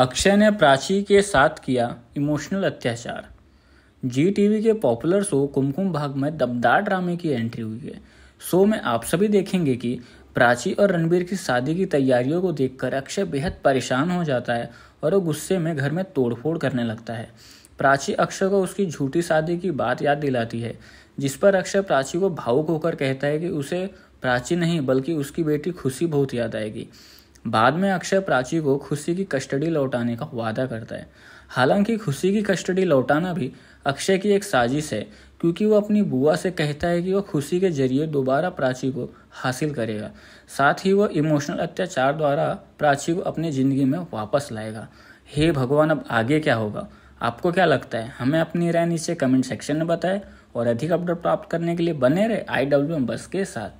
अक्षय ने प्राची के साथ किया इमोशनल अत्याचार। जी टीवी के पॉपुलर शो कुमकुम भाग में दबदार ड्रामे की एंट्री हुई है। शो में आप सभी देखेंगे कि प्राची और रणबीर की शादी की तैयारियों को देखकर अक्षय बेहद परेशान हो जाता है और वो गुस्से में घर में तोड़फोड़ करने लगता है। प्राची अक्षय को उसकी झूठी शादी की बात याद दिलाती है, जिस पर अक्षय प्राची को भावुक होकर कहता है कि उसे प्राची नहीं, बल्कि उसकी बेटी खुशी बहुत याद आएगी। बाद में अक्षय प्राची को खुशी की कस्टडी लौटाने का वादा करता है। हालाँकि खुशी की कस्टडी लौटाना भी अक्षय की एक साजिश है, क्योंकि वो अपनी बुआ से कहता है कि वो खुशी के ज़रिए दोबारा प्राची को हासिल करेगा। साथ ही वो इमोशनल अत्याचार द्वारा प्राची को अपनी ज़िंदगी में वापस लाएगा। हे भगवान, अब आगे क्या होगा? आपको क्या लगता है? हमें अपनी राय नीचे कमेंट सेक्शन में बताएँ और अधिक अपडेट प्राप्त करने के लिए बने रहे आई डब्ल्यू एम बस के साथ।